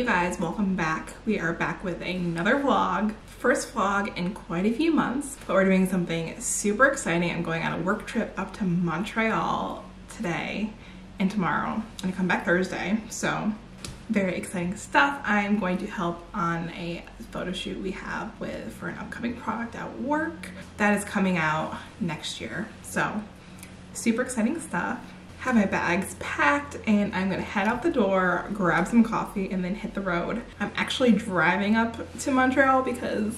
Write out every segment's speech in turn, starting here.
You guys, welcome back. We are back with another vlog. First vlog in quite a few months, but we're doing something super exciting. I'm going on a work trip up to Montreal today and tomorrow. I'm gonna come back Thursday, so very exciting stuff. I'm going to help on a photo shoot we have with for an upcoming product at work that is coming out next year. So super exciting stuff have my bags packed and I'm gonna head out the door, grab some coffee, and then hit the road. I'm actually driving up to Montreal because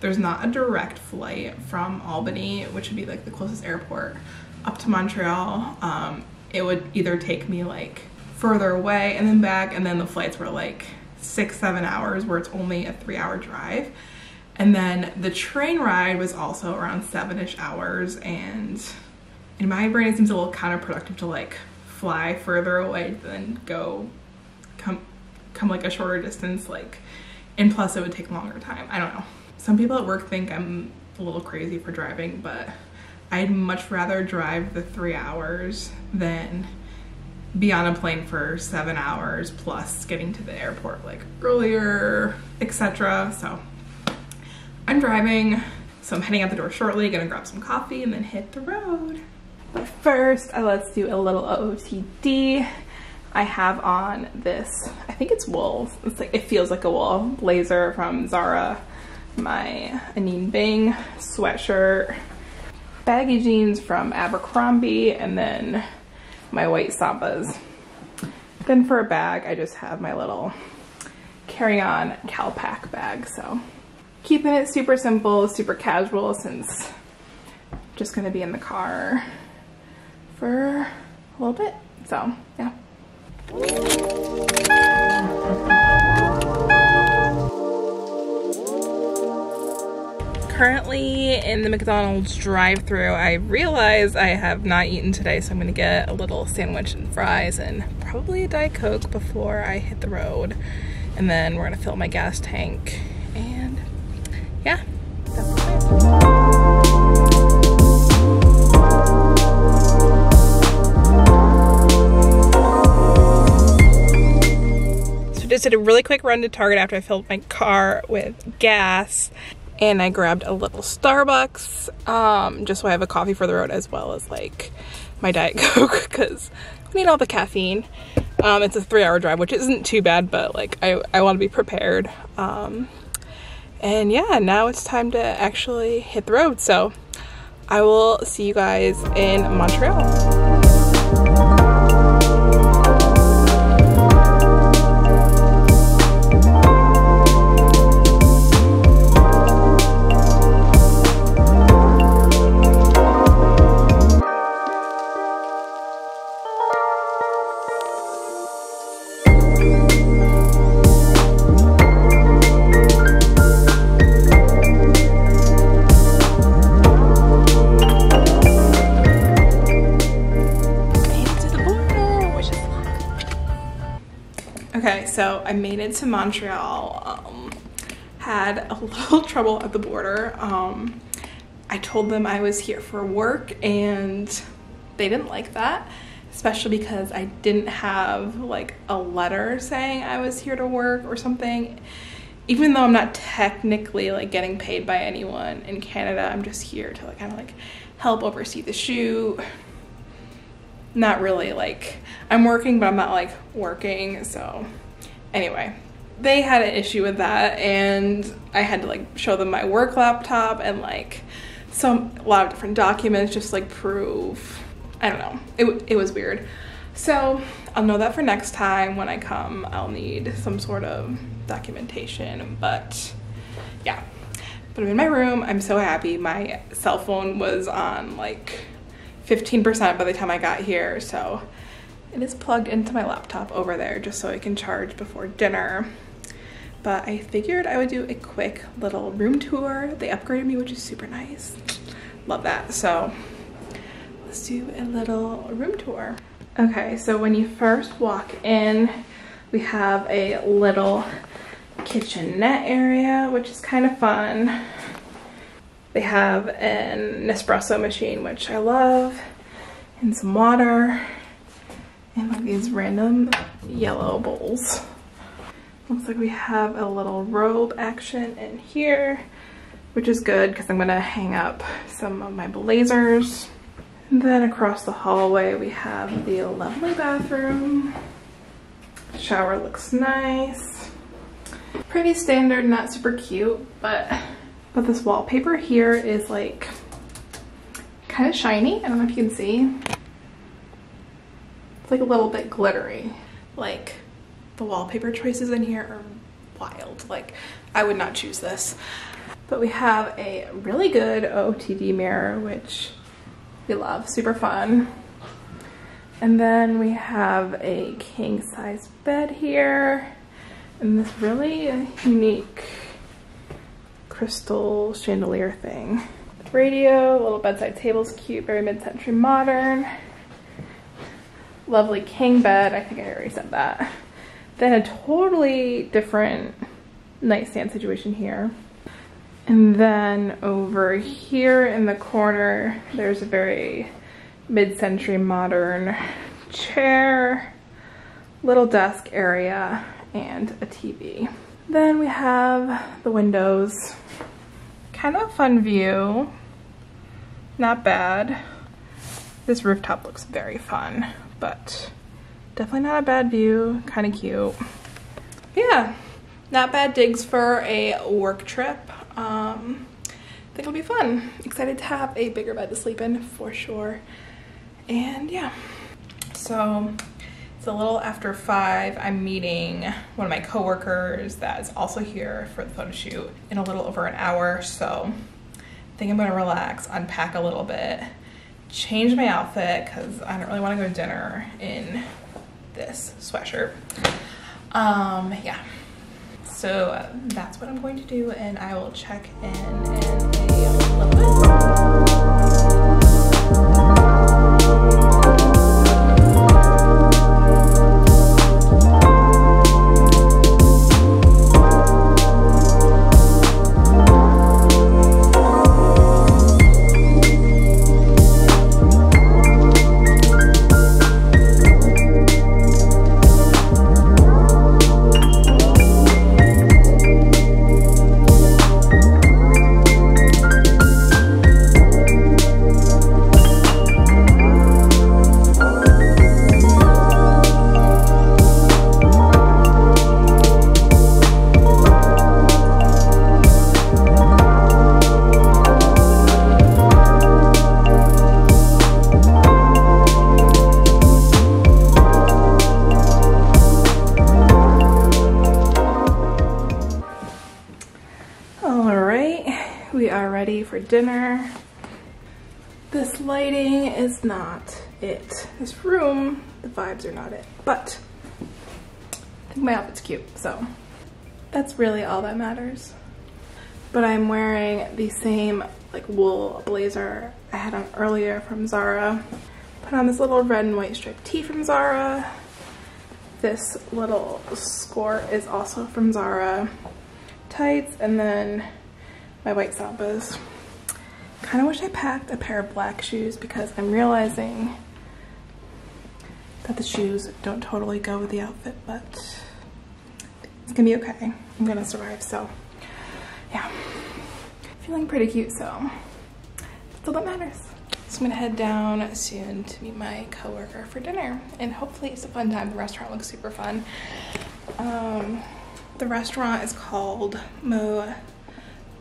there's not a direct flight from Albany, which would be like the closest airport, up to Montreal. Um, it would either take me like further away and then back, and then the flights were like six, seven hours where it's only a three hour drive. And then the train ride was also around seven-ish hours and in my brain it seems a little counterproductive to like fly further away than go come come like a shorter distance like and plus it would take longer time. I don't know. Some people at work think i'm a little crazy for driving but i'd much rather drive the three hours than be on a plane for seven hours plus getting to the airport like earlier etc so i'm driving so i'm heading out the door shortly gonna grab some coffee and then hit the road but first, uh, let's do a little OOTD. I have on this, I think it's wool. It's like, it feels like a wool blazer from Zara. My Anine Bing sweatshirt, baggy jeans from Abercrombie, and then my white Sambas. Then for a bag, I just have my little carry-on CalPak bag. So keeping it super simple, super casual since I'm just gonna be in the car for a little bit. So yeah. Currently in the McDonald's drive through I realize I have not eaten today, so I'm gonna get a little sandwich and fries and probably a Diet Coke before I hit the road. And then we're gonna fill my gas tank just did a really quick run to Target after I filled my car with gas and I grabbed a little Starbucks um, just so I have a coffee for the road as well as like my Diet Coke because I need all the caffeine. Um, it's a three hour drive, which isn't too bad, but like I, I want to be prepared. Um, and yeah, now it's time to actually hit the road. So I will see you guys in Montreal. So I made it to Montreal. Um, had a little trouble at the border. Um, I told them I was here for work and they didn't like that, especially because I didn't have like a letter saying I was here to work or something. Even though I'm not technically like getting paid by anyone in Canada, I'm just here to like kind of like help oversee the shoot. Not really like I'm working, but I'm not like working, so Anyway, they had an issue with that and I had to like show them my work laptop and like some a lot of different documents just like prove I don't know. It, it was weird. So I'll know that for next time when I come. I'll need some sort of documentation but yeah. But I'm in my room. I'm so happy. My cell phone was on like 15% by the time I got here so it is plugged into my laptop over there just so I can charge before dinner. But I figured I would do a quick little room tour. They upgraded me, which is super nice. Love that. So let's do a little room tour. Okay, so when you first walk in, we have a little kitchenette area, which is kind of fun. They have an Nespresso machine, which I love, and some water and like these random yellow bowls. Looks like we have a little robe action in here, which is good because I'm gonna hang up some of my blazers. And then across the hallway, we have the lovely bathroom. Shower looks nice. Pretty standard, not super cute, but, but this wallpaper here is like kind of shiny. I don't know if you can see. It's like a little bit glittery. Like the wallpaper choices in here are wild. Like I would not choose this. But we have a really good OOTD mirror, which we love, super fun. And then we have a king size bed here and this really unique crystal chandelier thing. Radio, little bedside table's cute, very mid-century modern. Lovely king bed, I think I already said that. Then a totally different nightstand situation here. And then over here in the corner, there's a very mid-century modern chair, little desk area, and a TV. Then we have the windows. Kind of a fun view. Not bad. This rooftop looks very fun, but definitely not a bad view. Kind of cute. Yeah, not bad digs for a work trip. Um, I think it'll be fun. Excited to have a bigger bed to sleep in for sure. And yeah, so it's a little after five. I'm meeting one of my coworkers that is also here for the photo shoot in a little over an hour. So I think I'm gonna relax, unpack a little bit, change my outfit because I don't really wanna go to dinner in this sweatshirt. Um, yeah. So uh, that's what I'm going to do and I will check in in a little bit. Dinner. This lighting is not it. This room, the vibes are not it. But I think my outfit's cute, so that's really all that matters. But I'm wearing the same like wool blazer I had on earlier from Zara. Put on this little red and white striped tee from Zara. This little skirt is also from Zara. Tights and then my white sambas kind of wish I packed a pair of black shoes because I'm realizing that the shoes don't totally go with the outfit, but it's gonna be okay. I'm gonna survive, so yeah. Feeling pretty cute, so that's all that matters. So I'm gonna head down soon to meet my coworker for dinner and hopefully it's a fun time. The restaurant looks super fun. Um, the restaurant is called Mo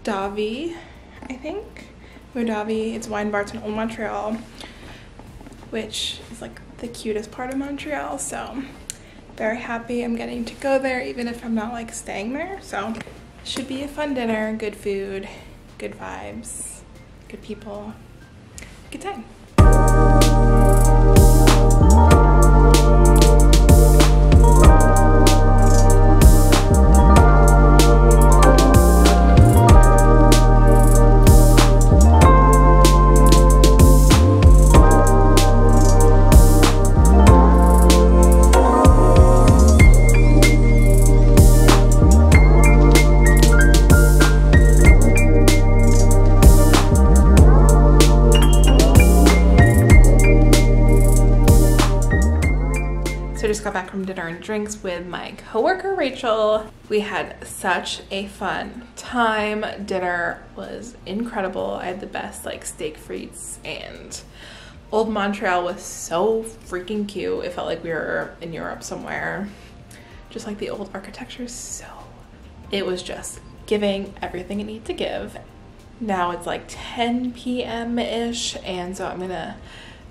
Davi, I think. Modavie. It's Wine bars in Old Montreal, which is like the cutest part of Montreal. So very happy I'm getting to go there even if I'm not like staying there. So should be a fun dinner, good food, good vibes, good people, good time. Just got back from dinner and drinks with my coworker Rachel. We had such a fun time. Dinner was incredible. I had the best like steak frites and Old Montreal was so freaking cute. It felt like we were in Europe somewhere. Just like the old architecture, so it was just giving everything it needed to give. Now it's like 10 p.m.-ish, and so I'm gonna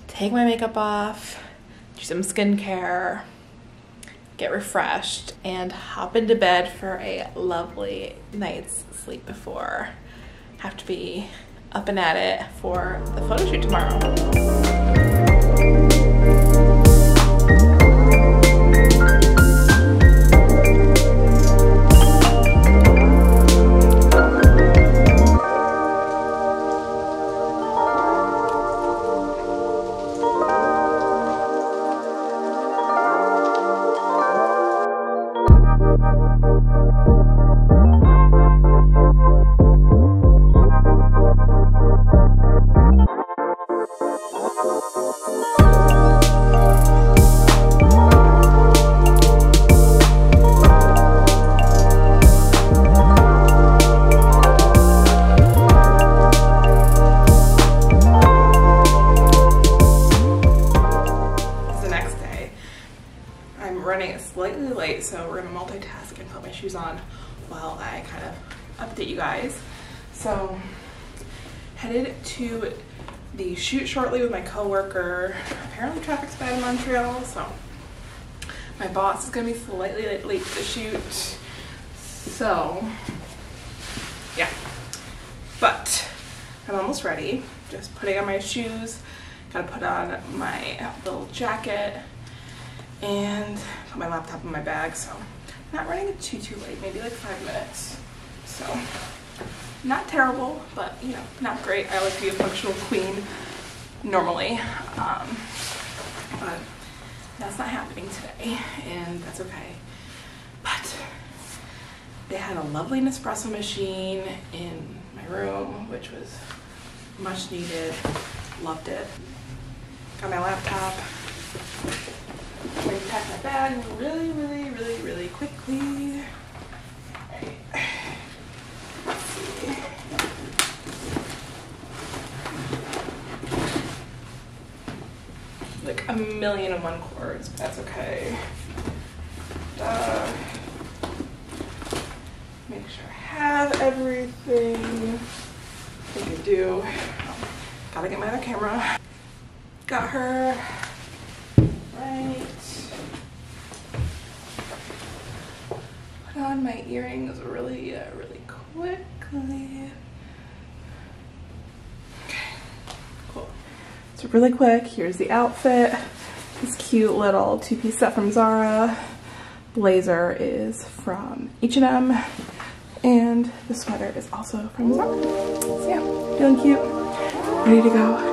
take my makeup off, do some skincare, get refreshed, and hop into bed for a lovely night's sleep before I have to be up and at it for the photo shoot tomorrow. So headed to the shoot shortly with my coworker. Apparently traffic's bad in Montreal, so my boss is gonna be slightly late to the shoot. So yeah, but I'm almost ready. Just putting on my shoes, gotta put on my little jacket and put my laptop in my bag. So not running it too, too late, maybe like five minutes. So not terrible, but you know, not great. I like to be a functional queen normally, um, but that's not happening today, and that's okay. But they had a lovely Nespresso machine in my room, which was much needed. Loved it. Got my laptop. Going to pack my bag really, really, really, really quickly. like a million and one cords, but that's okay. Uh, make sure I have everything. I think I do. Gotta get my other camera. Got her. Right. Put on my earrings really, uh, really quickly. Cool. So really quick, here's the outfit. This cute little two-piece set from Zara. Blazer is from H&M. And the sweater is also from Zara. So yeah, feeling cute, ready to go.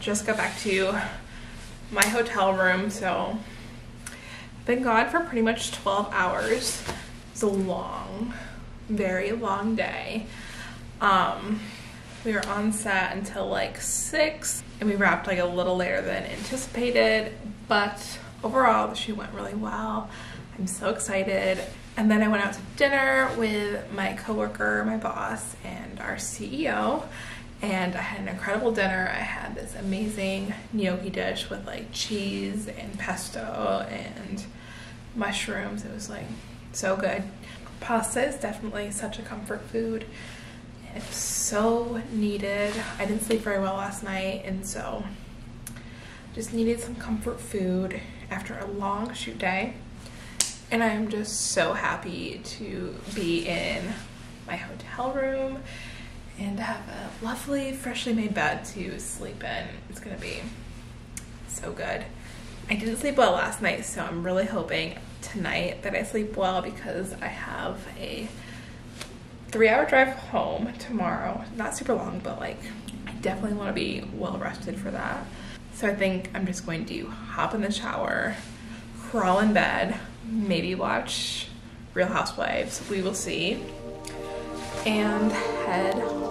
Just got back to my hotel room, so I've been gone for pretty much 12 hours. It's a long, very long day. Um, we were on set until like six and we wrapped like a little later than anticipated, but overall the shoot went really well. I'm so excited. And then I went out to dinner with my coworker, my boss, and our CEO and I had an incredible dinner. I had this amazing gnocchi dish with like cheese and pesto and mushrooms. It was like so good. Pasta is definitely such a comfort food. It's so needed. I didn't sleep very well last night and so just needed some comfort food after a long shoot day. And I am just so happy to be in my hotel room and have a lovely freshly made bed to sleep in. It's gonna be so good. I didn't sleep well last night, so I'm really hoping tonight that I sleep well because I have a three hour drive home tomorrow. Not super long, but like I definitely want to be well rested for that. So I think I'm just going to hop in the shower, crawl in bed, maybe watch Real Housewives. We will see. And head home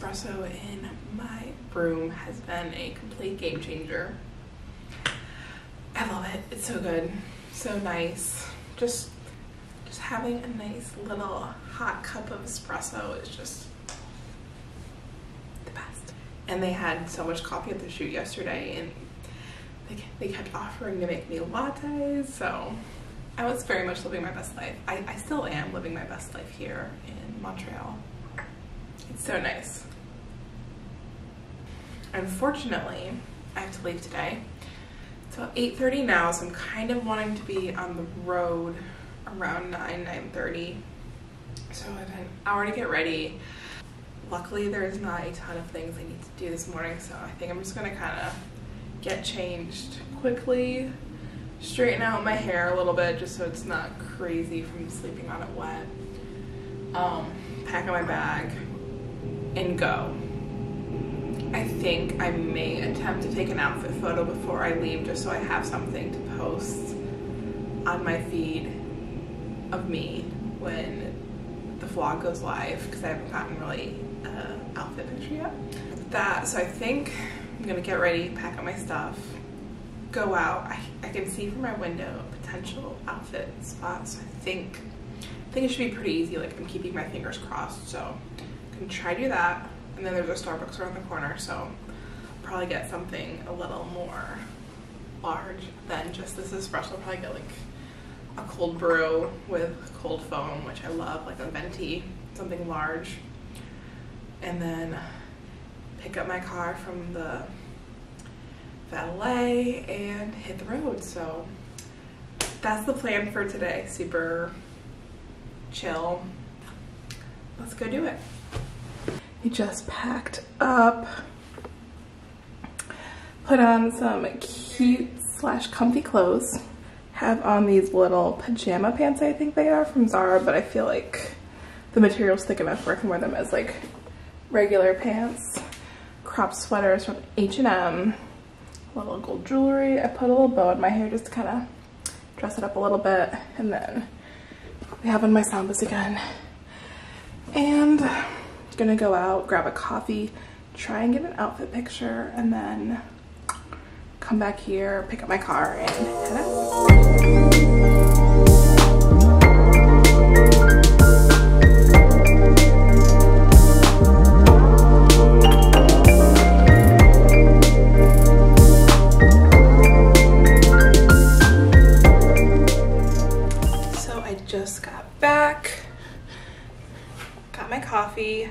espresso in my room has been a complete game changer. I love it. It's so good, so nice. Just, just having a nice little hot cup of espresso is just the best. And they had so much coffee at the shoot yesterday, and they, they kept offering to make me lattes. So I was very much living my best life. I, I still am living my best life here in Montreal. It's so nice. Unfortunately, I have to leave today. It's about 8.30 now, so I'm kind of wanting to be on the road around 9, 9.30. So I have an hour to get ready. Luckily, there's not a ton of things I need to do this morning, so I think I'm just gonna kind of get changed quickly, straighten out my hair a little bit just so it's not crazy from sleeping on it wet, um, pack up my bag, and go. I think I may attempt to take an outfit photo before I leave just so I have something to post on my feed of me when the vlog goes live because I haven't gotten really an outfit picture yet. That, so I think I'm gonna get ready, pack up my stuff, go out. I, I can see from my window potential outfit spots. I think I think it should be pretty easy. Like I'm keeping my fingers crossed. So I'm gonna try to do that. And then there's a Starbucks around the corner, so I'll probably get something a little more large than just this espresso. I'll probably get like a cold brew with cold foam, which I love, like a venti, something large. And then pick up my car from the valet and hit the road. So that's the plan for today. Super chill. Let's go do it. I just packed up, put on some cute slash comfy clothes, have on these little pajama pants I think they are from Zara, but I feel like the material's thick enough where I can wear them as like regular pants, crop sweaters from H&M, little gold jewelry. I put a little bow in my hair just to kind of dress it up a little bit, and then we have on my sambas again. And gonna go out, grab a coffee, try and get an outfit picture, and then come back here, pick up my car, and head out. So I just got back, got my coffee,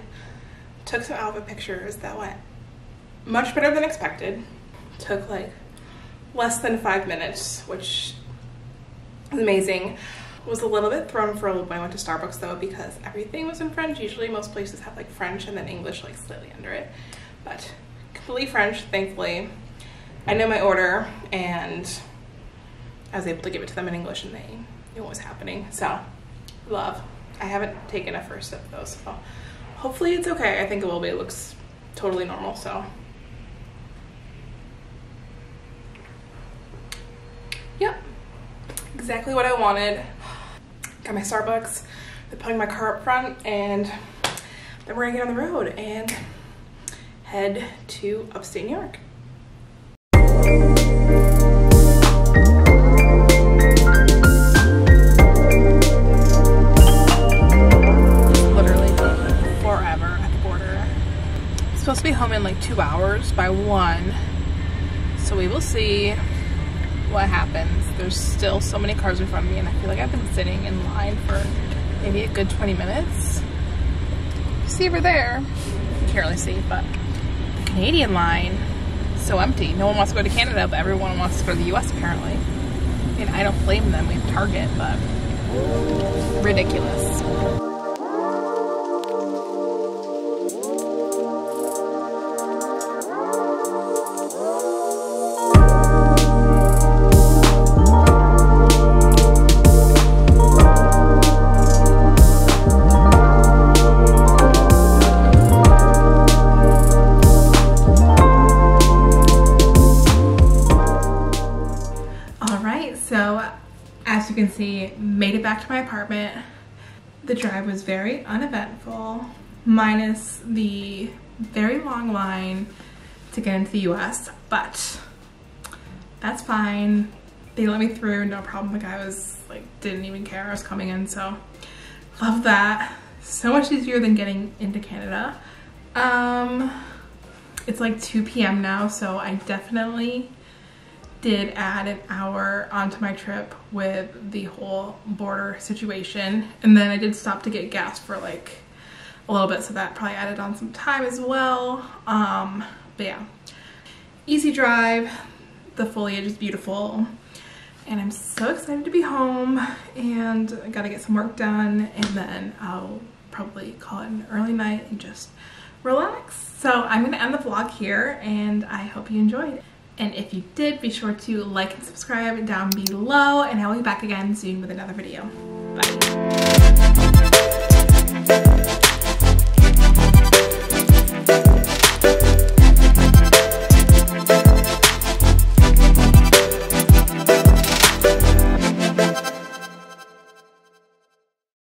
took some outfit pictures that went much better than expected. Took like less than five minutes, which is amazing. Was a little bit thrown for a loop when I went to Starbucks though because everything was in French. Usually most places have like French and then English like slightly under it. But completely French, thankfully. I know my order and I was able to give it to them in English and they knew what was happening. So, love. I haven't taken a first sip though, so hopefully it's okay. I think it will be. It looks totally normal, so. Yep, exactly what I wanted. Got my Starbucks, they're putting my car up front, and then we're gonna get on the road and head to upstate New York. Supposed to be home in like two hours by one. So we will see what happens. There's still so many cars in front of me and I feel like I've been sitting in line for maybe a good 20 minutes. See over there. Can't really see, but the Canadian line so empty. No one wants to go to Canada, but everyone wants to go to the US apparently. I mean, I don't blame them. We have Target, but ridiculous. Can see, made it back to my apartment. The drive was very uneventful, minus the very long line to get into the US, but that's fine. They let me through, no problem. The guy was like, didn't even care I was coming in, so love that. So much easier than getting into Canada. Um, it's like 2 p.m. now, so I definitely did add an hour onto my trip with the whole border situation. And then I did stop to get gas for like a little bit, so that probably added on some time as well. Um, but yeah, easy drive. The foliage is beautiful. And I'm so excited to be home and I gotta get some work done and then I'll probably call it an early night and just relax. So I'm gonna end the vlog here and I hope you enjoyed. And if you did, be sure to like and subscribe down below and I will be back again soon with another video. Bye.